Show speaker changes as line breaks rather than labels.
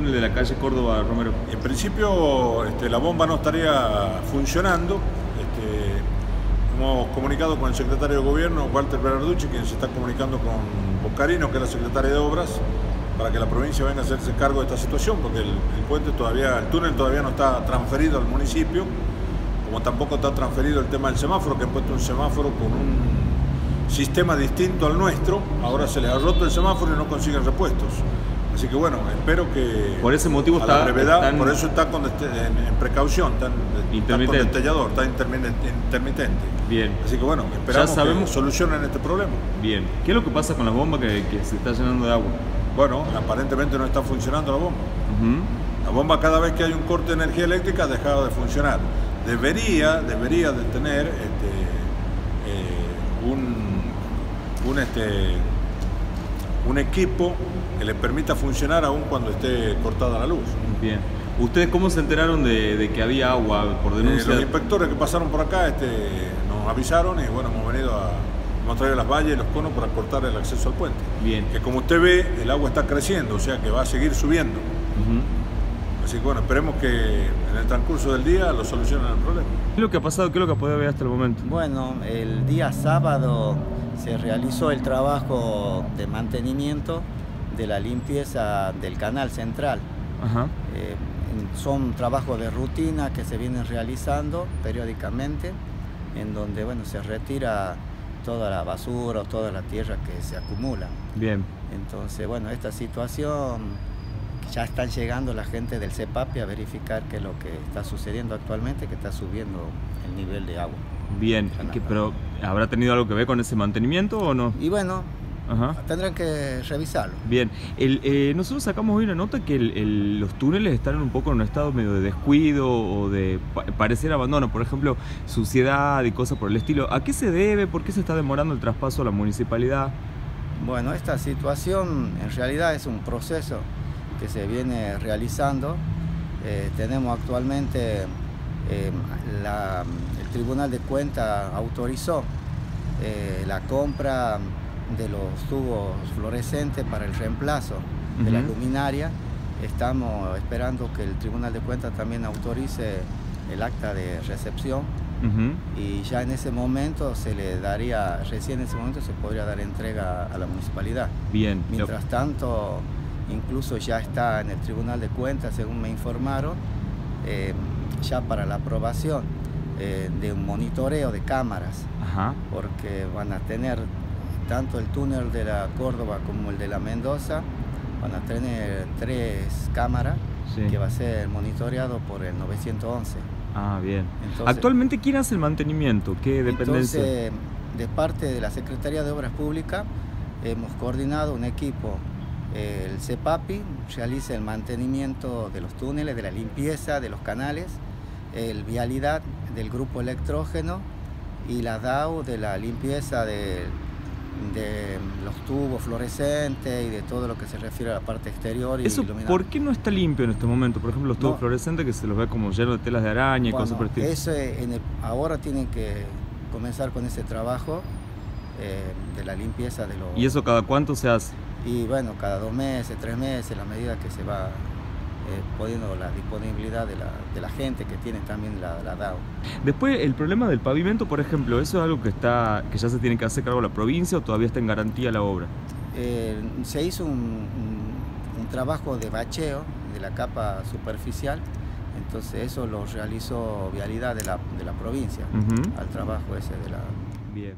la calle Córdoba Romero?
En principio este, la bomba no estaría funcionando. Este, hemos comunicado con el secretario de Gobierno, Walter Berarducci, quien se está comunicando con Boscarino, que es la secretaria de Obras, para que la provincia venga a hacerse cargo de esta situación, porque el, el puente todavía, el túnel todavía no está transferido al municipio, como tampoco está transferido el tema del semáforo, que han puesto un semáforo con un sistema distinto al nuestro, ahora se les ha roto el semáforo y no consiguen repuestos. Así que bueno, espero que
por ese motivo
a
está,
la brevedad,
están-
por eso está con este- en, en precaución, está, en- está con
Intermitente.
destellador, está intermitente. intermitente.
Bien,
Así que bueno, esperamos
sabemos-
que solucionen este problema.
bien. ¿Qué es lo que pasa con la bomba que, que se está llenando de agua?
Bueno, aparentemente no está funcionando la bomba. La bomba cada vez que hay un corte de energía eléctrica ha dejado de funcionar. Debería, debería de tener este, eh, un, un, este, un equipo que le permita funcionar aún cuando esté cortada la luz.
Bien. ¿Ustedes cómo se enteraron de, de que había agua por
Eh,
denuncia?
los inspectores que pasaron por acá este, nos avisaron y bueno, hemos venido a hemos traído las vallas y los conos para cortar el acceso al puente.
Bien.
Que como usted ve, el agua está creciendo, o sea que va a seguir subiendo.
Ujú.
Así que bueno, esperemos que en el transcurso del día lo solucionen el problema.
¿Qué es lo que ha pasado? ¿Qué es lo que ha podido ver hasta el momento?
Bueno, el día sábado se realizó el trabajo de mantenimiento de la limpieza del canal central.
Ajá.
Eh, son trabajos de rutina que se vienen realizando periódicamente, en donde bueno, se retira toda la basura o toda la tierra que se acumula.
Bien.
Entonces, bueno, esta situación ya están llegando la gente del CEPAPI a verificar qué es lo que está sucediendo actualmente, que está subiendo el nivel de agua.
Bien.
Ya
¿Qué-
nada.
pero ¿habrá tenido algo que ver con ese mantenimiento o no?
Y bueno,
Ajá.
tendrán que revisarlo.
Bien, el, eh, nosotros sacamos hoy una nota que el- el- los túneles están un poco en un estado medio de descuido o de pa- parecer abandono, por ejemplo, suciedad y cosas por el estilo. ¿A qué se debe? ¿Por qué se está demorando el traspaso a la municipalidad?
Bueno, esta situación en realidad es un proceso que se viene realizando. Eh, tenemos actualmente, eh, la- el Tribunal de Cuentas autorizó eh, la compra de los tubos fluorescentes para el reemplazo de la luminaria. Estamos esperando que el Tribunal de Cuentas también autorice el acta de recepción
Ujú.
y ya en ese momento se le daría, recién en ese momento se podría dar entrega a la municipalidad.
Bien.
Mientras tanto, incluso ya está en el Tribunal de Cuentas, según me informaron, eh, ya para la aprobación eh, de un monitoreo de cámaras,
Ajá.
porque van a tener tanto el túnel de la Córdoba como el de la Mendoza, van a tener tres cámaras
Sí.
que va a ser monitoreado por el 911.
Ah, bien.
Entonces-
Actualmente, ¿quién hace el mantenimiento? ¿Qué dependencia?
Entonces, de parte de la Secretaría de Obras Públicas, hemos coordinado un equipo. El CEPAPI realiza el mantenimiento de los túneles, de la limpieza de los canales, el Vialidad del grupo electrógeno y la DAO de la limpieza de, de los tubos fluorescentes y de todo lo que se refiere a la parte exterior y
Eso. ¿por qué no está limpio en este momento? Por ejemplo, los tubos
No.
fluorescentes que se los ve como llenos de telas de araña y cosas por el
Bueno,
estilo.
ese en el- ahora tienen que comenzar con ese trabajo eh, de la limpieza de los...
¿Y eso cada cuánto se hace?
Y bueno, cada dos meses, tres meses, a medida que se va eh, poniendo la disponibilidad de la, de la gente que tiene también la, la DAO.
Después, el problema del pavimento, por ejemplo, ¿eso es algo que está que ya se tiene que hacer cargo la provincia o todavía está en garantía la obra?
Eh, se hizo un, un- un trabajo de bacheo de la capa superficial, entonces eso lo realizó Vialidad de la, de la provincia, al trabajo ese de la,
Bien.